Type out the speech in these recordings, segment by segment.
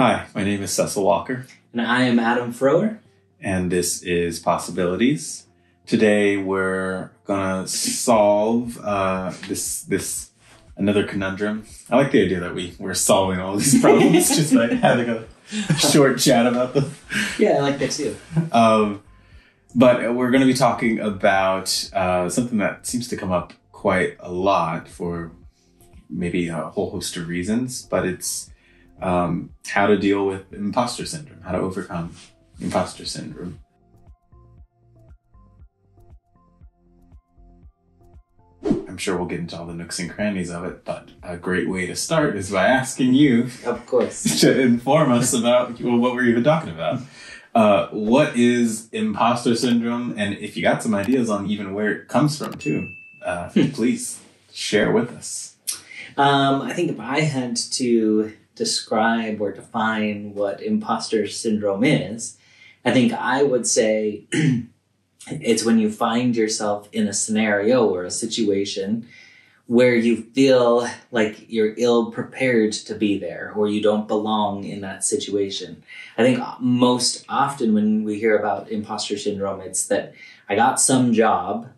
Hi, my name is Cecil Walker, And I am Adam Frower. and this is Possibilities. Today we're gonna solve uh, this this another conundrum. I like the idea that we we're solving all these problems just by having a short chat about them. Yeah, I like that too. Um, but we're going to be talking about uh, something that seems to come up quite a lot for maybe a whole host of reasons, but it's um, how to deal with imposter syndrome, how to overcome imposter syndrome. I'm sure we'll get into all the nooks and crannies of it, but a great way to start is by asking you Of course. to inform us about well, what we're even talking about. Uh, what is imposter syndrome? And if you got some ideas on even where it comes from, too, uh, please share with us. Um, I think if I had to describe or define what imposter syndrome is, I think I would say it's when you find yourself in a scenario or a situation where you feel like you're ill prepared to be there or you don't belong in that situation. I think most often when we hear about imposter syndrome, it's that I got some job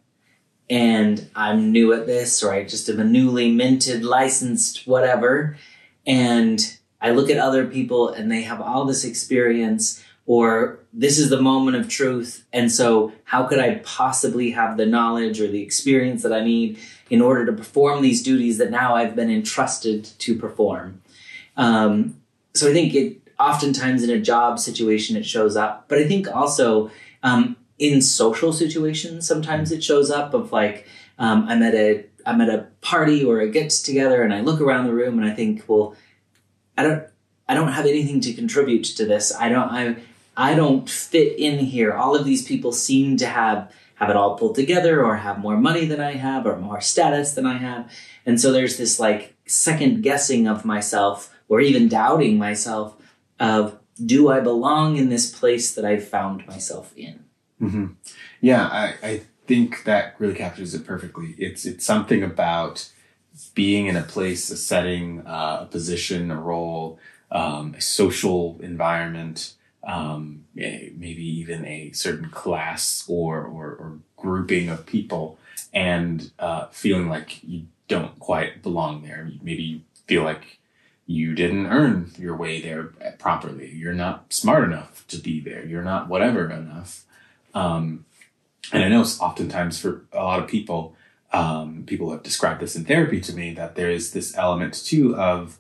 and I'm new at this, or I just am a newly minted, licensed, whatever. And I look at other people and they have all this experience, or this is the moment of truth. And so, how could I possibly have the knowledge or the experience that I need in order to perform these duties that now I've been entrusted to perform? Um, so, I think it oftentimes in a job situation it shows up, but I think also um, in social situations sometimes it shows up of like um, i'm at a i'm at a party or a get together and i look around the room and i think well i don't i don't have anything to contribute to this. I don't i i don't fit in here. All of these people seem to have have it all pulled together or have more money than i have or more status than i have. And so there's this like second guessing of myself or even doubting myself of do i belong in this place that i've found myself in? Hmm Yeah, I, I think that really captures it perfectly. It's it's something about being in a place, a setting, uh, a position, a role, um, a social environment, um, eh, maybe even a certain class or, or, or grouping of people, and uh, feeling like you don't quite belong there. Maybe you feel like you didn't earn your way there properly. You're not smart enough to be there. You're not whatever enough. Um, and I know it's oftentimes for a lot of people, um, people have described this in therapy to me that there is this element too of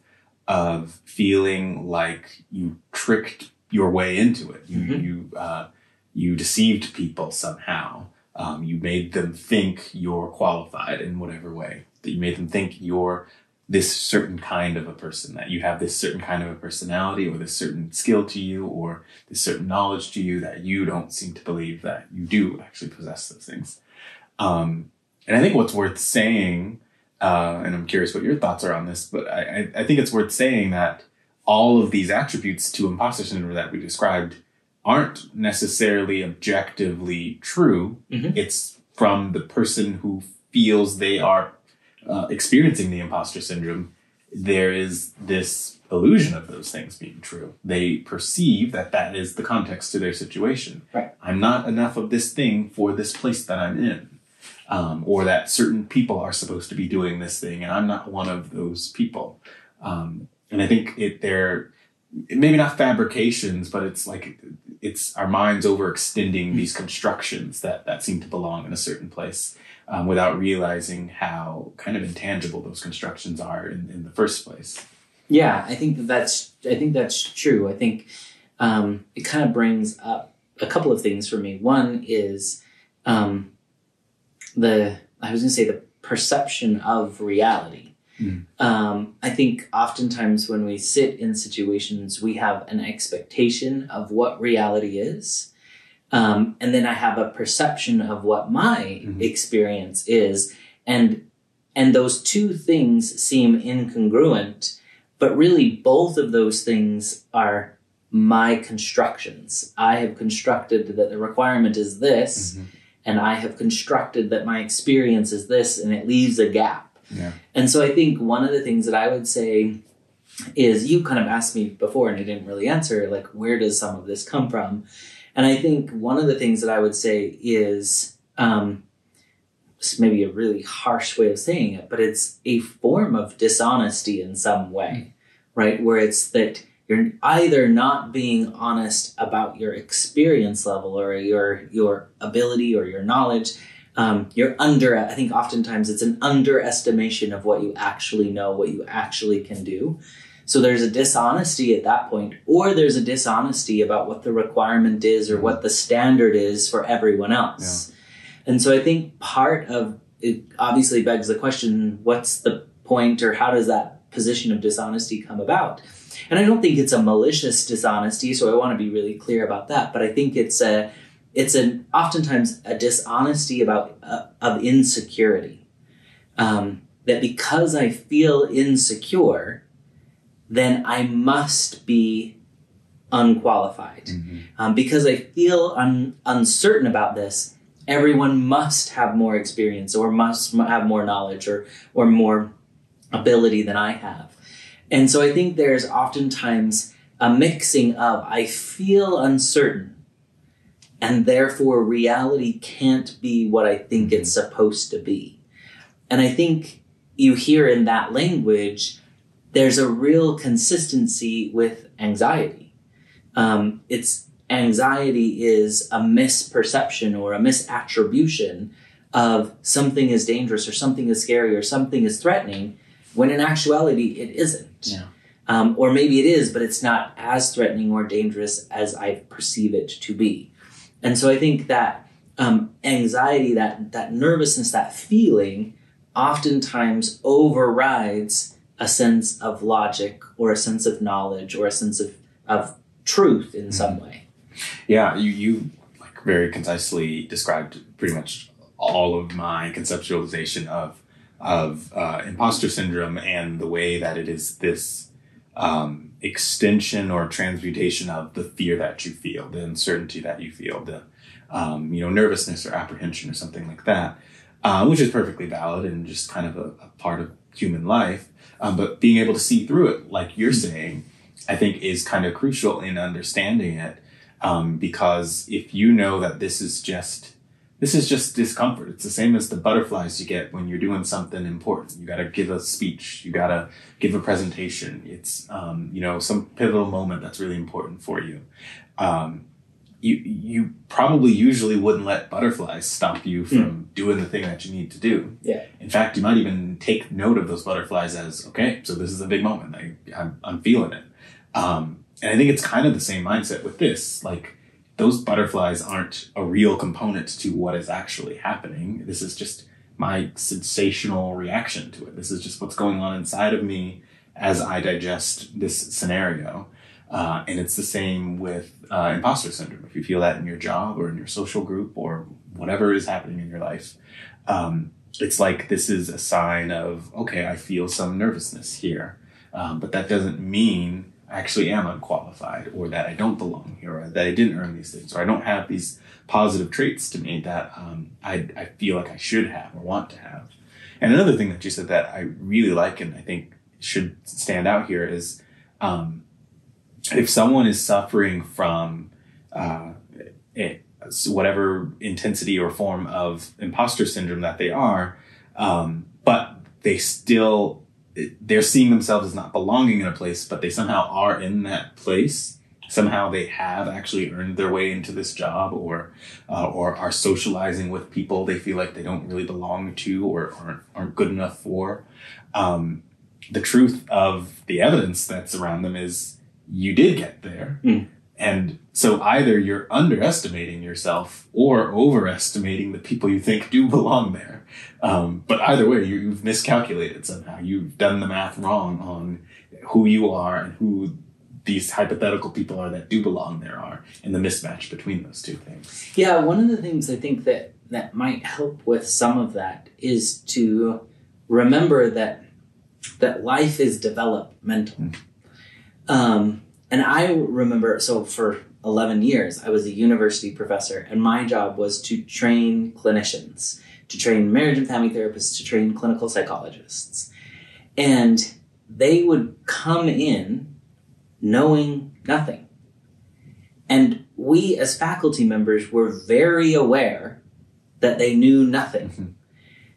of feeling like you tricked your way into it. You Mhm. you uh, you deceived people somehow. Um, you made them think you're qualified in whatever way. That you made them think you're this certain kind of a person. That you have this certain kind of a personality, or this certain skill to you, or this certain knowledge to you that you don't seem to believe that you do actually possess those things. Um, and I think what's worth saying, uh, and I'm curious what your thoughts are on this, but I, I, think it's worth saying that all of these attributes to imposter syndrome that we described aren't necessarily objectively true. Mhm. It's from the person who feels they are uh, experiencing the imposter syndrome. There is this illusion of those things being true. They perceive that that is the context to their situation. Right. I'm not enough of this thing for this place that I'm in. Um, or that certain people are supposed to be doing this thing, and I'm not one of those people. Um, and I think it they're maybe not fabrications, but it's like it's our minds overextending these constructions that that seem to belong in a certain place um, without realizing how kind of intangible those constructions are in, in the first place. Yeah, I think that that's I think that's true. I think um, it kind of brings up a couple of things for me. One is um, the I was going to say the perception of reality. Mm. Um, I think oftentimes when we sit in situations, we have an expectation of what reality is. Um, and then I have a perception of what my Mhm. experience is. And and those two things seem incongruent, but really both of those things are my constructions. I have constructed that the requirement is this, and I have constructed that my experience is this, and it leaves a gap. Yeah. And so I think one of the things that I would say is you kind of asked me before and I didn't really answer, like, where does some of this come from? And I think one of the things that I would say is um, maybe a really harsh way of saying it, but it's a form of dishonesty in some way, right? Where it's that you're either not being honest about your experience level or your your ability or your knowledge. Um, you're under. I think oftentimes it's an underestimation of what you actually know, what you actually can do. So there's a dishonesty at that point, or there's a dishonesty about what the requirement is or what the standard is for everyone else. Yeah. And so I think part of it obviously begs the question what's the point or how does that position of dishonesty come about? And I don't think it's a malicious dishonesty, so I want to be really clear about that. But I think it's a it's an oftentimes a dishonesty about uh, of insecurity. Um, that because I feel insecure, then I must be unqualified. Mm-hmm. Um, because I feel un- uncertain about this, everyone must have more experience or must have more knowledge or, or more ability than I have. And so I think there's oftentimes a mixing of I feel uncertain and therefore reality can't be what I think it's mm-hmm. supposed to be. And I think you hear in that language there's a real consistency with anxiety. Um, it's anxiety is a misperception or a misattribution of something is dangerous or something is scary or something is threatening, when in actuality it isn't. Yeah. Um, or maybe it is, but it's not as threatening or dangerous as I perceive it to be. And so I think that um, anxiety, that that nervousness, that feeling, oftentimes overrides a sense of logic or a sense of knowledge or a sense of, of truth in mm-hmm. some way. Yeah, you, you like very concisely described pretty much all of my conceptualization of of uh, imposter syndrome and the way that it is this um, extension or transmutation of the fear that you feel, the uncertainty that you feel, the um, you know nervousness or apprehension or something like that, uh, which is perfectly valid and just kind of a, a part of human life. Um, but being able to see through it, like you're mm-hmm. saying, I think is kind of crucial in understanding it. Um, because if you know that this is just this is just discomfort. It's the same as the butterflies you get when you're doing something important. You got to give a speech. You got to give a presentation. It's um, you know some pivotal moment that's really important for you. Um, you you probably usually wouldn't let butterflies stop you from mm. doing the thing that you need to do. Yeah. In fact, you might even take note of those butterflies as okay, so this is a big moment. I, I'm I'm feeling it. Um, and I think it's kind of the same mindset with this. Like those butterflies aren't a real component to what is actually happening. This is just my sensational reaction to it. This is just what's going on inside of me as I digest this scenario. Uh, and it's the same with uh, imposter syndrome. If you feel that in your job or in your social group or whatever is happening in your life, um, it's like this is a sign of, okay, I feel some nervousness here. Um, but that doesn't mean I actually am unqualified or that I don't belong here or that I didn't earn these things or I don't have these positive traits to me that um, I, I feel like I should have or want to have. And another thing that you said that I really like and I think should stand out here is um, if someone is suffering from uh, it, whatever intensity or form of imposter syndrome that they are, um, but they still they're seeing themselves as not belonging in a place, but they somehow are in that place. Somehow they have actually earned their way into this job, or uh, or are socializing with people they feel like they don't really belong to, or aren't aren't good enough for. Um, the truth of the evidence that's around them is you did get there. Mm. And so either you're underestimating yourself or overestimating the people you think do belong there. Um, but either way, you, have miscalculated somehow. You've done the math wrong on who you are and who these hypothetical people are that do belong there are, and the mismatch between those two things. Yeah, one of the things I think that that might help with some of that is to remember that that life is developmental. Mm. Um, and I remember, so for 11 years, I was a university professor, and my job was to train clinicians, to train marriage and family therapists, to train clinical psychologists. And they would come in knowing nothing. And we as faculty members were very aware that they knew nothing. Mm-hmm.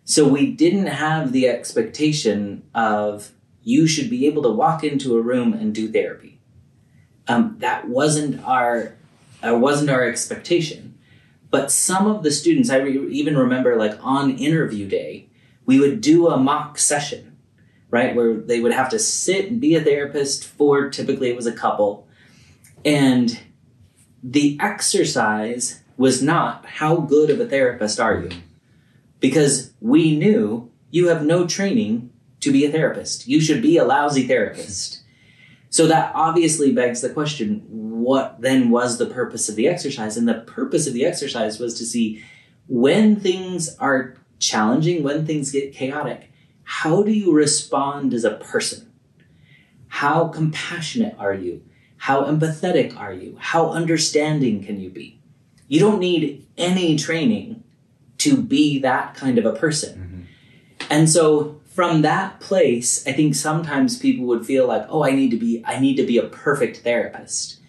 So we didn't have the expectation of you should be able to walk into a room and do therapy. Um, that wasn't our wasn't our expectation. But some of the students, I re- even remember, like on interview day, we would do a mock session, right, where they would have to sit and be a therapist for typically it was a couple, and the exercise was not how good of a therapist are you, because we knew you have no training to be a therapist. You should be a lousy therapist. So that obviously begs the question what then was the purpose of the exercise? And the purpose of the exercise was to see when things are challenging, when things get chaotic, how do you respond as a person? How compassionate are you? How empathetic are you? How understanding can you be? You don't need any training to be that kind of a person. Mm-hmm. And so from that place, I think sometimes people would feel like, oh, I need to be, I need to be a perfect therapist.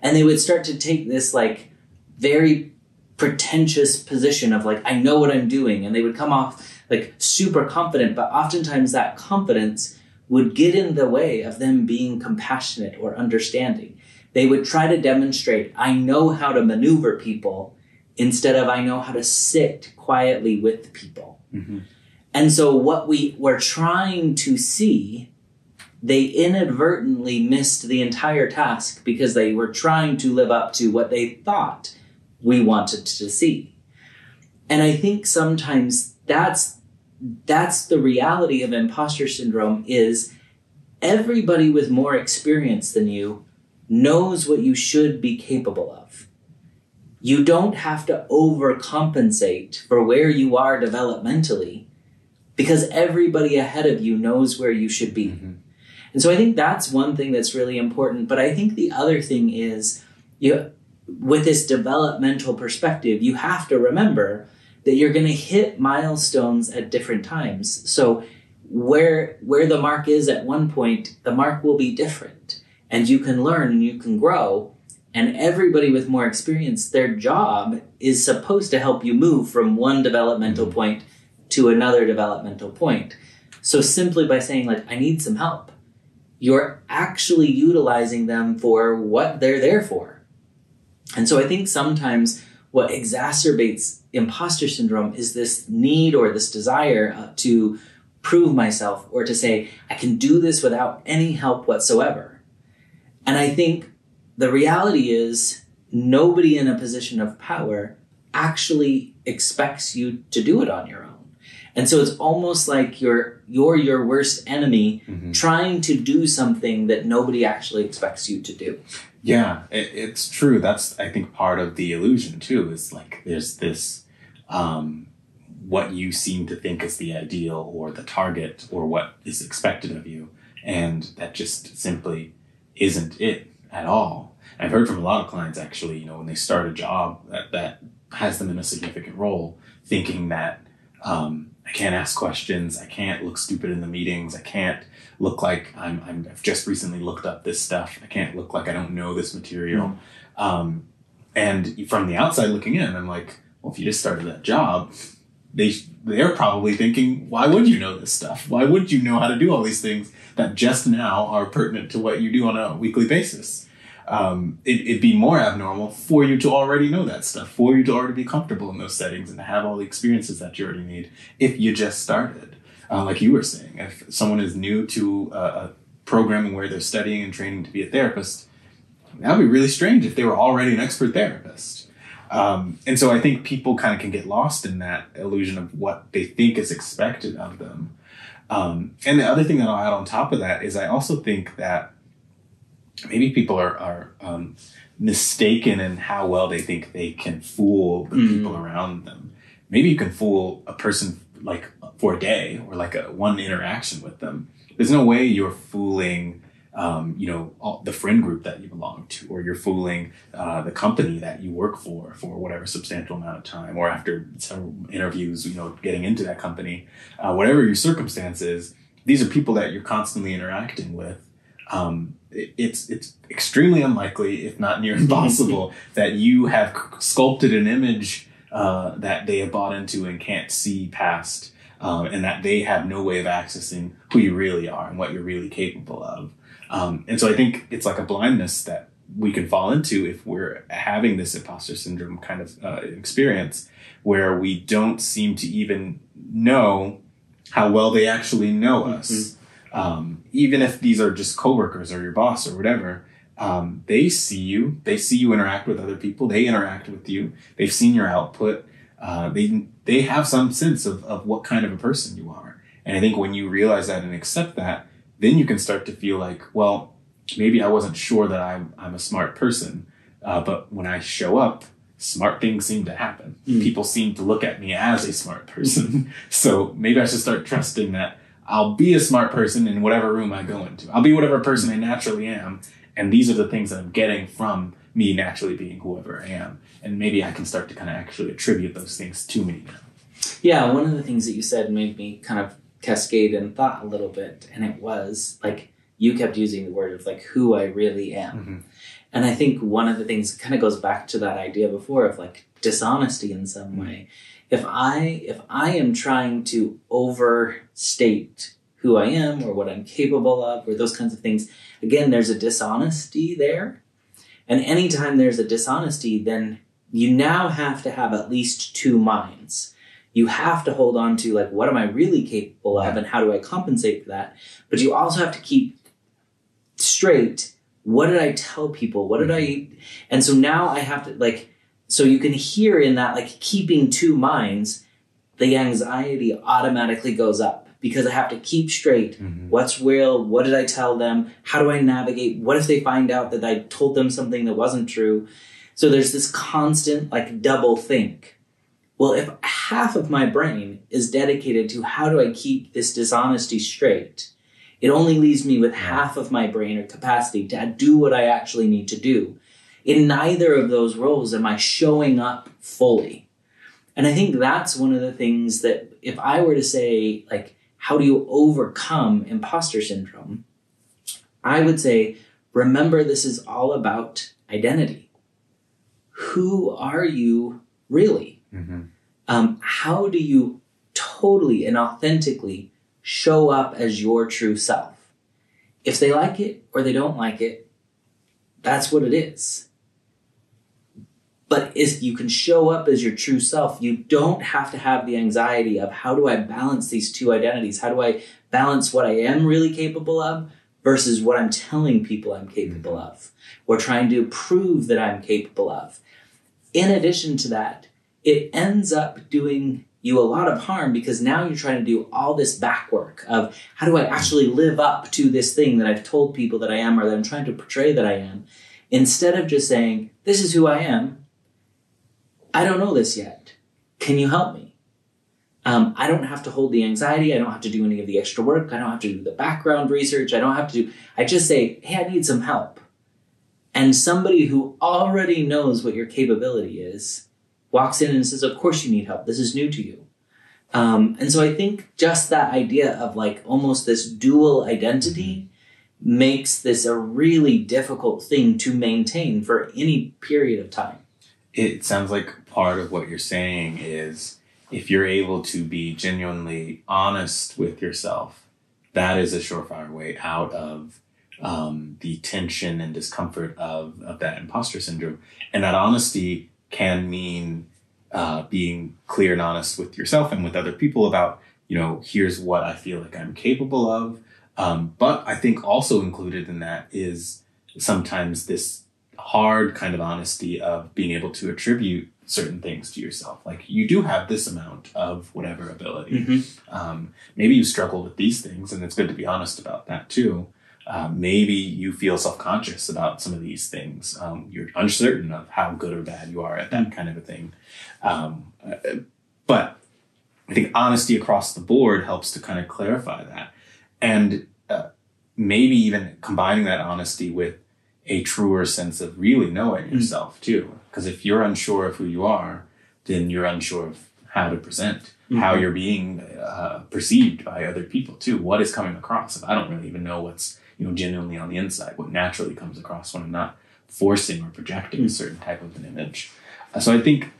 And they would start to take this like very pretentious position of like, I know what I'm doing. And they would come off like super confident, but oftentimes that confidence would get in the way of them being compassionate or understanding. They would try to demonstrate, I know how to maneuver people instead of I know how to sit quietly with people. Mhm. And so what we were trying to see, they inadvertently missed the entire task because they were trying to live up to what they thought we wanted to see. And I think sometimes that's that's the reality of imposter syndrome is everybody with more experience than you knows what you should be capable of. You don't have to overcompensate for where you are developmentally because everybody ahead of you knows where you should be. Mhm. And so I think that's one thing that's really important. But I think the other thing is you with this developmental perspective, you have to remember that you're going to hit milestones at different times. So where where the mark is at one point, the mark will be different. And you can learn and you can grow. And everybody with more experience, their job is supposed to help you move from one developmental point to another developmental point. So simply by saying like I need some help, you're actually utilizing them for what they're there for. And so I think sometimes what exacerbates imposter syndrome is this need or this desire uh, to prove myself or to say, I can do this without any help whatsoever. And I think the reality is nobody in a position of power actually expects you to do it on your own. And so it's almost like you're you're your worst enemy Mhm. trying to do something that nobody actually expects you to do. Yeah, it, it's true. That's I think part of the illusion too. Is like there's this um, what you seem to think is the ideal or the target or what is expected of you, and that just simply isn't it at all. I've heard from a lot of clients actually, you know, when they start a job that, that has them in a significant role, thinking that um, I can't ask questions, I can't look stupid in the meetings, I can't look like I'm, I'm I've just recently looked up this stuff. I can't look like I don't know this material. Um, and from the outside looking in, I'm like, well, if you just started that job, they they're probably thinking, why would you know this stuff? Why would you know how to do all these things that just now are pertinent to what you do on a weekly basis? Um, it, it'd be more abnormal for you to already know that stuff, for you to already be comfortable in those settings and have all the experiences that you already need if you just started. Uh, like you were saying, if someone is new to a, a programming where they're studying and training to be a therapist, that would be really strange if they were already an expert therapist. Um, and so I think people kind of can get lost in that illusion of what they think is expected of them. Um, and the other thing that I'll add on top of that is I also think that maybe people are, are um, mistaken in how well they think they can fool the Mm. people around them. Maybe you can fool a person like for a day or like a one interaction with them. There's no way you're fooling, um, you know, all, the friend group that you belong to, or you're fooling uh, the company that you work for for whatever substantial amount of time, or after several interviews, you know, getting into that company, uh, whatever your circumstances. these are people that you're constantly interacting with. Um, it, it's it's extremely unlikely, if not near impossible, that you have sculpted an image uh, that they have bought into and can't see past, um, and that they have no way of accessing who you really are and what you're really capable of. Um, and so I think it's like a blindness that we can fall into if we're having this imposter syndrome kind of uh, experience where we don't seem to even know how well they actually know us. Mm-hmm. Um, even if these are just coworkers or your boss or whatever, um, they see you. They see you interact with other people. They interact with you. They've seen your output. Uh, they they have some sense of of what kind of a person you are. And I think when you realize that and accept that, then you can start to feel like, well, maybe I wasn't sure that I'm I'm a smart person, uh, but when I show up, smart things seem to happen. Mm. People seem to look at me as a smart person. so maybe I should start trusting that I'll be a smart person in whatever room I go into. I'll be whatever person I naturally am, and these are the things that I'm getting from me naturally being whoever I am. And maybe I can start to kind of actually attribute those things to me now. Yeah, one of the things that you said made me kind of cascade in thought a little bit, and it was like you kept using the word of like who I really am. Mm-hmm. And I think one of the things kind of goes back to that idea before of like dishonesty in some mm-hmm. way. If I if I am trying to overstate who I am or what I'm capable of or those kinds of things, again, there's a dishonesty there. And anytime there's a dishonesty, then you now have to have at least two minds. You have to hold on to like what am I really capable of and how do I compensate for that? But you also have to keep straight what did I tell people? What did I mm-hmm. and so now I have to like so you can hear in that like keeping two minds, the anxiety automatically goes up because I have to keep straight mm-hmm. what's real, what did I tell them, how do I navigate, what if they find out that I told them something that wasn't true. So there's this constant like double think. Well, if half of my brain is dedicated to how do I keep this dishonesty straight, it only leaves me with half of my brain or capacity to do what I actually need to do. In neither of those roles am I showing up fully. And I think that's one of the things that if I were to say, like, how do you overcome imposter syndrome? I would say, remember this is all about identity. Who are you really? Mm-hmm. Um, how do you totally and authentically show up as your true self? If they like it or they don't like it, that's what it is. But if you can show up as your true self, you don't have to have the anxiety of how do I balance these two identities? How do I balance what I am really capable of versus what I'm telling people I'm capable of or trying to prove that I'm capable of? In addition to that, it ends up doing you a lot of harm because now you're trying to do all this back work of how do I actually live up to this thing that I've told people that I am or that I'm trying to portray that I am, instead of just saying, this is who I am I don't know this yet. Can you help me? Um, I don't have to hold the anxiety. I don't have to do any of the extra work. I don't have to do the background research. I don't have to do, I just say, hey, I need some help. And somebody who already knows what your capability is walks in and says, of course you need help. This is new to you. Um, and so I think just that idea of like almost this dual identity makes this a really difficult thing to maintain for any period of time. It sounds like part of what you're saying is if you're able to be genuinely honest with yourself, that is a surefire way out of um, the tension and discomfort of, of that imposter syndrome. And that honesty can mean uh, being clear and honest with yourself and with other people about, you know, here's what I feel like I'm capable of. Um, but I think also included in that is sometimes this hard kind of honesty of being able to attribute certain things to yourself. Like you do have this amount of whatever ability. Mm-hmm. Um, maybe you struggle with these things, and it's good to be honest about that too. Uh, maybe you feel self conscious about some of these things. Um, you're uncertain of how good or bad you are at that kind of a thing. Um, uh, but I think honesty across the board helps to kind of clarify that. And uh, maybe even combining that honesty with a truer sense of really knowing yourself too. Because if you're unsure of who you are, then you're unsure of how to present. how Mhm. you're being uh, perceived by other people too. What is coming across? If I don't really even know what's you know genuinely on the inside, what naturally comes across when I'm not forcing or projecting a certain type of an image. Uh, so I think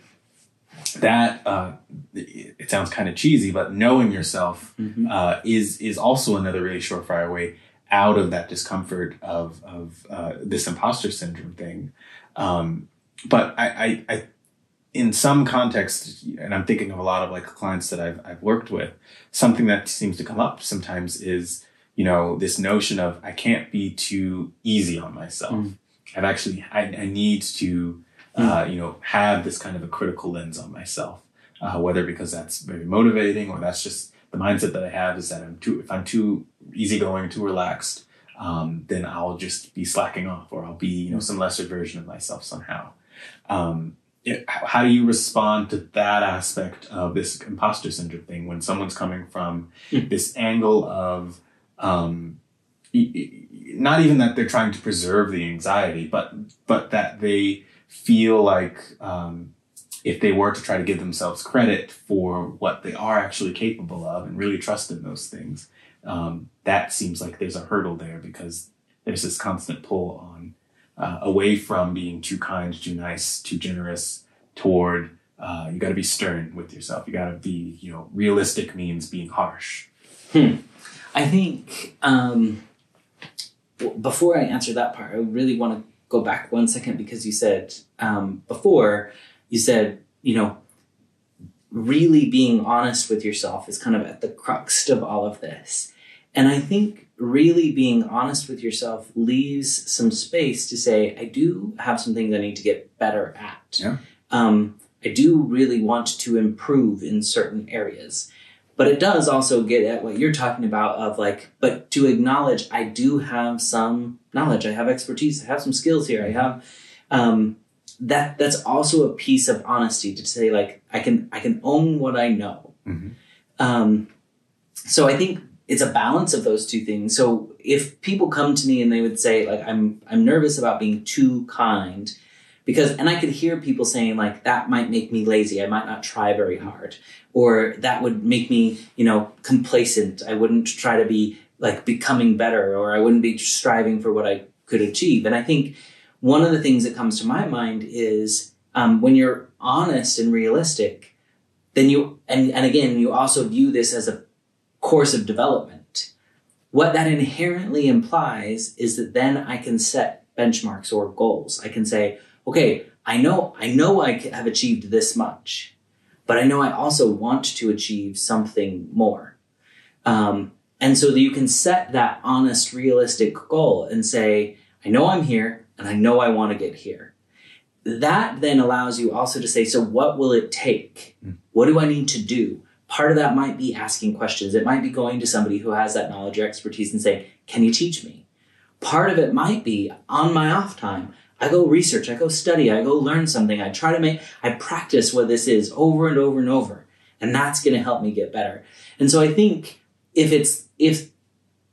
that uh, it, sounds kind of cheesy, but knowing yourself Mhm. uh, is is also another really surefire way out of that discomfort of of uh, this imposter syndrome thing. Um, but I, I, I, in some context, and I'm thinking of a lot of like clients that I've I've worked with, something that seems to come up sometimes is you know this notion of I can't be too easy on myself. Mm. I've actually I, I need to uh, you know have this kind of a critical lens on myself, uh, whether because that's very motivating or that's just the mindset that I have is that I'm too if I'm too easygoing, too relaxed, um, then I'll just be slacking off, or I'll be you know some lesser version of myself somehow. Um, it- how do you respond to that aspect of this imposter syndrome thing when someone's coming from Hmm. this angle of um, not even that they're trying to preserve the anxiety, but but that they feel like um, if they were to try to give themselves credit for what they are actually capable of and really trust in those things, um, that seems like there's a hurdle there because there's this constant pull on uh, away from being too kind, too nice, too generous toward uh, you got to be stern with yourself. You got to be, you know, realistic means being harsh. Hmm. I think um, before I answer that part, I really want to go back one second because you said um, before you said you know really being honest with yourself is kind of at the crux of all of this, and I think really being honest with yourself leaves some space to say I do have some things I need to get better at. Yeah. Um, I do really want to improve in certain areas. But it does also get at what you're talking about of like but to acknowledge i do have some knowledge. I have expertise. I have some skills here. I have um, that that's also a piece of honesty to say like i can i can own what i know. Mhm. um, so i think it's a balance of those two things. So if people come to me and they would say like i'm i'm nervous about being too kind because and i could hear people saying like that might make me lazy i might not try very hard or that would make me you know complacent i wouldn't try to be like becoming better or i wouldn't be striving for what i could achieve. And i think one of the things that comes to my mind is um, when you're honest and realistic then you and, and again you also view this as a course of development what that inherently implies is that then i can set benchmarks or goals i can say okay i know i know I have achieved this much but I know I also want to achieve something more. Um, and so that you can set that honest, realistic goal and say, I know I'm here and I know I want to get here. That then allows you also to say, so what will it take? Mm. What do I need to do? Part of that might be asking questions. It might be going to somebody who has that knowledge or expertise and say, can you teach me? Part of it might be on my off time. I go research, I go study, I go learn something. I try to make, I practice what this is over and over and over. And that's going to help me get better. And so I think if it's, if,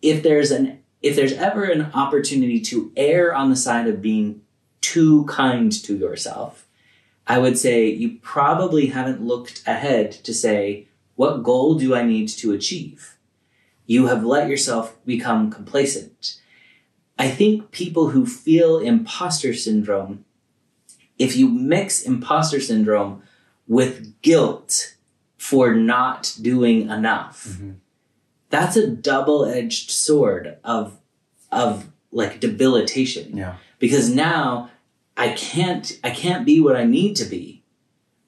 if there's an, if there's ever an opportunity to err on the side of being too kind to yourself, I would say you probably haven't looked ahead to say, what goal do I need to achieve? You have let yourself become complacent. I think people who feel imposter syndrome, if you mix imposter syndrome with guilt for not doing enough, mm-hmm. That's a double-edged sword of of like debilitation. Yeah. because now I can't I can't be what I need to be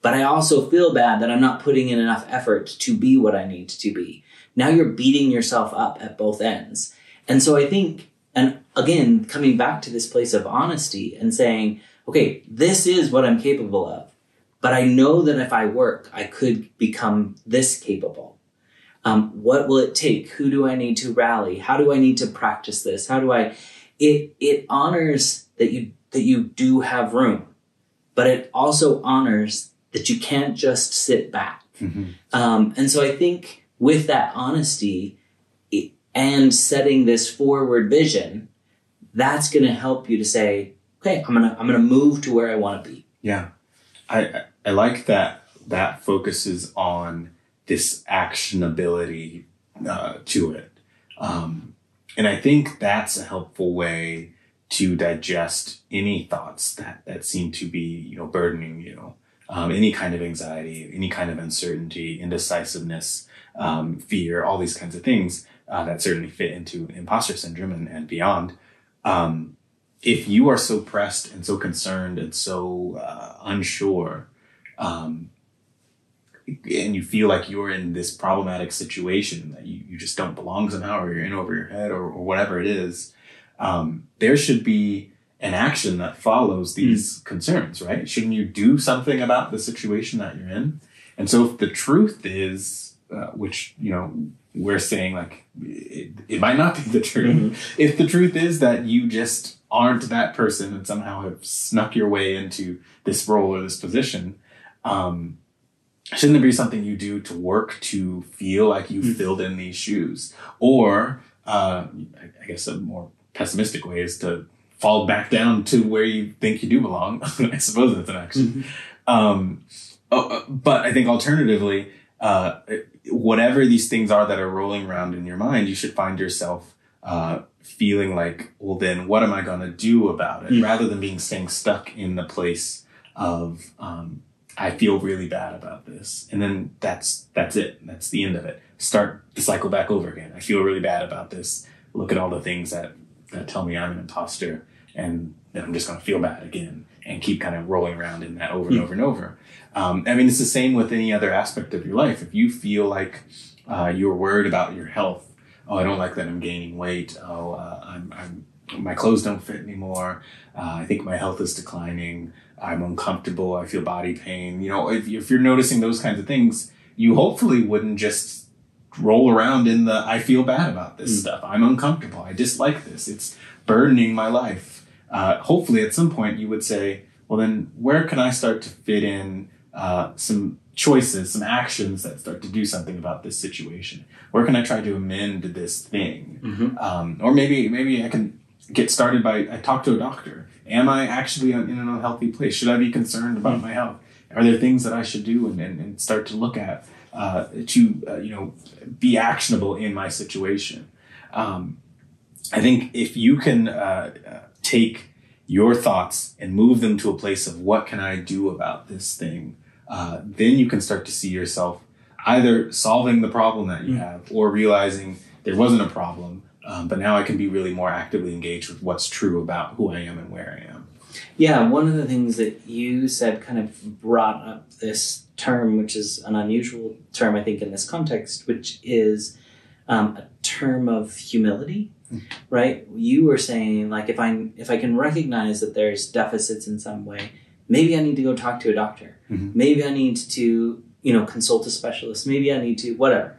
but I also feel bad that I'm not putting in enough effort to be what I need to be. Now you're beating yourself up at both ends. And so I think and again coming back to this place of honesty and saying okay this is what I'm capable of but I know that if I work I could become this capable um, what will it take? Who do i need to rally? How do i need to practice this? How do i it it honors that you that you do have room but it also honors that you can't just sit back. Mhm. um, and so i think with that honesty it, and setting this forward vision that's going to help you to say okay i'm gonna i'm gonna move to where i want to be. Yeah, I- I like that that focuses on this actionability uh, to it. Um, and I think that's a helpful way to digest any thoughts that, that seem to be, you know, burdening you. Um, any kind of anxiety, any kind of uncertainty, indecisiveness, um, fear, all these kinds of things uh, that certainly fit into imposter syndrome and, and beyond. Um, if you are so pressed and so concerned and so uh, unsure, um, and you feel like you're in this problematic situation that you, you just don't belong somehow or you're in over your head or, or whatever it is, um, there should be an action that follows hmm. these mm. concerns, right? Shouldn't you do something about the situation that you're in? And so if the truth is, uh, which, you know, we're saying like, it, it might not be the truth. Mm-hmm. If the truth is that you just aren't that person and somehow have snuck your way into this role or this position, um, shouldn't it be something you do to work to feel like you mm-hmm. filled in these shoes? Or, uh, I guess a more pessimistic way is to fall back down to where you think you do belong. I suppose that's an action. Mm-hmm. Um, oh, uh, but I think alternatively, uh, whatever these things are that are rolling around in your mind, you should find yourself uh, feeling like, well, then what am I going to do about it? Mm-hmm. Rather than being staying stuck in the place of, um, I feel really bad about this. And then that's, that's it. That's the end of it. Start the cycle back over again. I feel really bad about this. Look at all the things that that tell me I'm an imposter, and then I'm just going to feel bad again and keep kind of rolling around in that over and hmm. over and over. Um, I mean, it's the same with any other aspect of your life. If you feel like uh, you're worried about your health, oh, I don't like that I'm gaining weight. Oh, uh, I'm, I'm, my clothes don't fit anymore. Uh, I think my health is declining. I'm uncomfortable. I feel body pain. You know, if, if you're noticing those kinds of things, you hopefully wouldn't just roll around in the I feel bad about this mm. stuff. I'm uncomfortable. I dislike this. It's burdening my life. Uh, hopefully, at some point, you would say, well, then where can I start to fit in uh, some choices, some actions that start to do something about this situation? Where can I try to amend this thing? Mm-hmm. Um, or maybe maybe I can get started by I talk to a doctor. Am I actually in an unhealthy place? Should I be concerned about mm-hmm. my health? Are there things that I should do and, and, and start to look at? uh, to uh, you know be actionable in my situation. Um, I think if you can uh, take your thoughts and move them to a place of what can I do about this thing, uh, then you can start to see yourself either solving the problem that you mm. have or realizing there wasn't a problem, um, but now I can be really more actively engaged with what's true about who I am and where I am. Yeah, one of the things that you said kind of brought up this term, which is an unusual term, I think, in this context, which is um, a term of humility. Mm-hmm. Right? You were saying like if I if I can recognize that there's deficits in some way, maybe I need to go talk to a doctor. Mm-hmm. Maybe I need to you know consult a specialist. Maybe I need to whatever.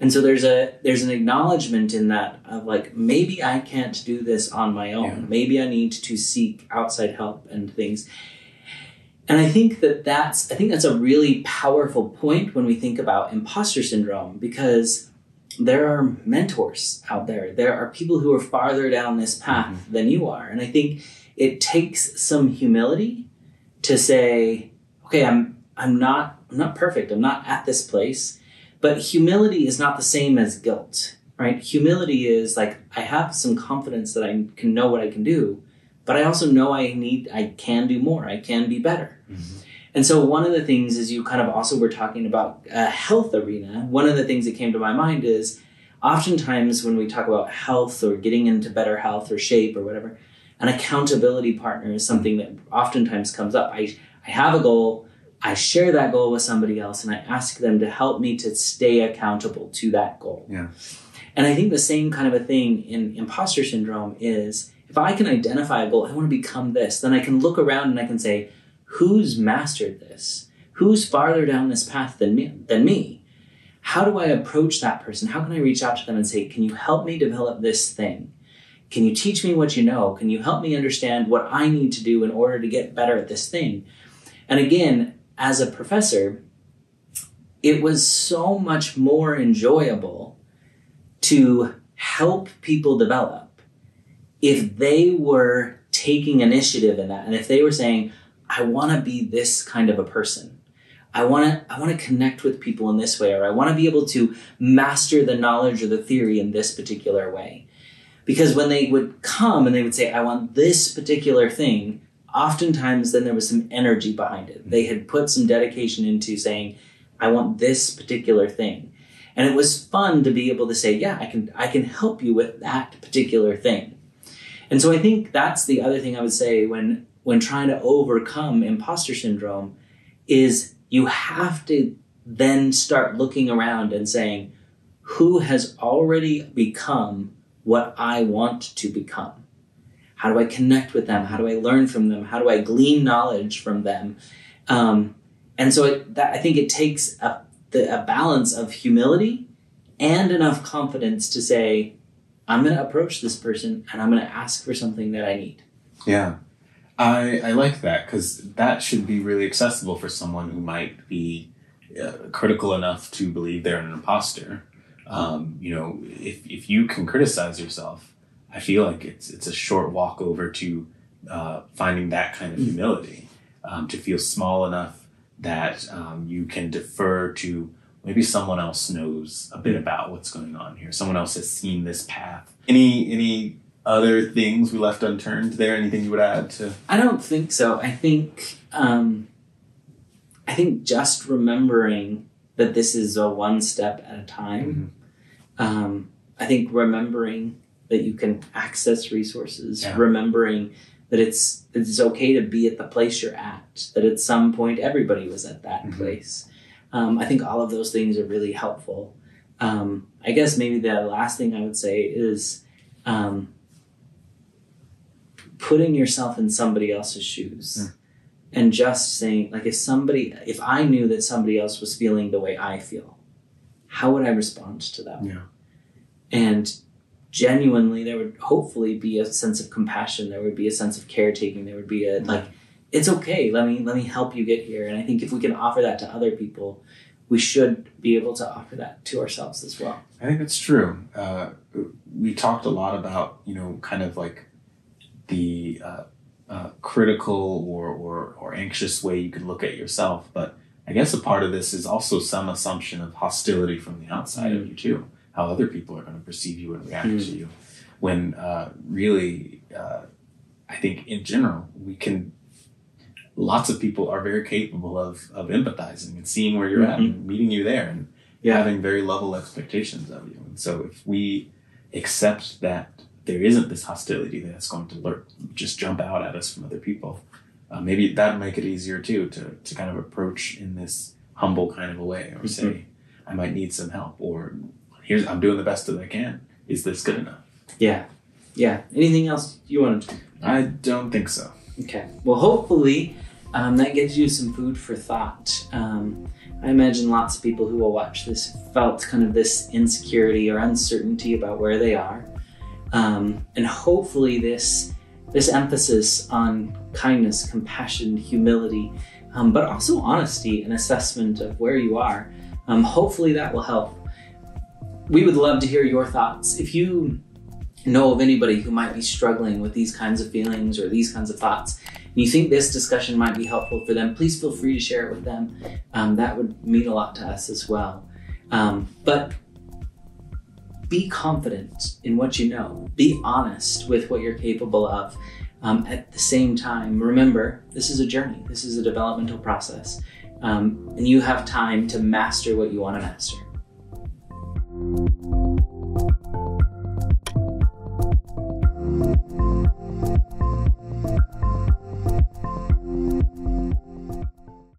And so there's a there's an acknowledgement in that of like maybe I can't do this on my own. Yeah. Maybe I need to seek outside help and things. And I think that that's I think that's a really powerful point when we think about imposter syndrome because there are mentors out there. There are people who are farther down this path mm-hmm. than you are. And I think it takes some humility to say, okay, I'm I'm not I'm not perfect. I'm not at this place. But humility is not the same as guilt, right? Humility is like I have some confidence that I can know what I can do, but I also know I need, I can do more. I can be better. Mm-hmm. And so one of the things is you kind of also were talking about a health arena. One of the things that came to my mind is oftentimes when we talk about health or getting into better health or shape or whatever, an accountability partner is something that oftentimes comes up. I, I have a goal. I share that goal with somebody else and I ask them to help me to stay accountable to that goal. Yeah. And I think the same kind of a thing in imposter syndrome is if I can identify a goal, I want to become this, then I can look around and I can say, who's mastered this? Who's farther down this path than me? Than me? How do I approach that person? How can I reach out to them and say, can you help me develop this thing? Can you teach me what you know? Can you help me understand what I need to do in order to get better at this thing? And again, as a professor, it was so much more enjoyable to help people develop if they were taking initiative in that and if they were saying, I want to be this kind of a person, I want to I want to connect with people in this way or I want to be able to master the knowledge or the theory in this particular way. Because when they would come and they would say I want this particular thing, oftentimes then there was some energy behind it. They had put some dedication into saying I want this particular thing. And it was fun to be able to say, yeah, I can I can help you with that particular thing. And so I think that's the other thing I would say when when trying to overcome imposter syndrome is you have to then start looking around and saying, who has already become what I want to become? How do I connect with them? How do I learn from them? How do I glean knowledge from them? Um, and so it, that, I think it takes a, the, a balance of humility and enough confidence to say, I'm going to approach this person and I'm going to ask for something that I need. Yeah. I, I like that because that should be really accessible for someone who might be uh, critical enough to believe they're an imposter. Um, you know, if, if you can criticize yourself, I feel like it's it's a short walk over to uh, finding that kind of mm. humility, um, to feel small enough that um, you can defer to maybe someone else knows a bit about what's going on here. Someone else has seen this path. Any any other things we left unturned there? Anything you would add to? I don't think so. I think um, I think just remembering that this is a one step at a time. Mm-hmm. Um, I think remembering that you can access resources, yeah. remembering that it's it's okay to be at the place you're at. That at some point everybody was at that mm-hmm. place. Um, I think all of those things are really helpful. Um, I guess maybe the last thing I would say is um, putting yourself in somebody else's shoes mm. and just saying like if somebody if i knew that somebody else was feeling the way i feel how would i respond to them yeah and genuinely there would hopefully be a sense of compassion there would be a sense of caretaking there would be a like it's okay let me let me help you get here and i think if we can offer that to other people we should be able to offer that to ourselves as well i think it's true uh, we talked a lot about you know kind of like the uh, uh, critical or, or, or anxious way you could look at yourself. But I guess a part of this is also some assumption of hostility from the outside mm. of you too, how other people are going to perceive you and react mm. to you. When uh, really, uh, I think in general, we can. Lots of people are very capable of of empathizing and seeing where you're mm-hmm. at and meeting you there and yeah. having very level expectations of you. And so if we accept that there isn't this hostility that's going to lurk, just jump out at us from other people. Uh, maybe that'd make it easier too to, to kind of approach in this humble kind of a way or mm-hmm. say, I might need some help or here's, I'm doing the best that I can. Is this good enough? Yeah. Yeah. Anything else you want to? I don't think so. Okay. Well, hopefully um, that gives you some food for thought. Um, I imagine lots of people who will watch this felt kind of this insecurity or uncertainty about where they are. Um, and hopefully this this emphasis on kindness, compassion, humility, um, but also honesty and assessment of where you are. Um, hopefully that will help. We would love to hear your thoughts. If you know of anybody who might be struggling with these kinds of feelings or these kinds of thoughts, and you think this discussion might be helpful for them, please feel free to share it with them. Um, that would mean a lot to us as well. Um, but be confident in what you know. Be honest with what you're capable of. Um, at the same time, remember this is a journey, this is a developmental process, um, and you have time to master what you want to master. Thank you.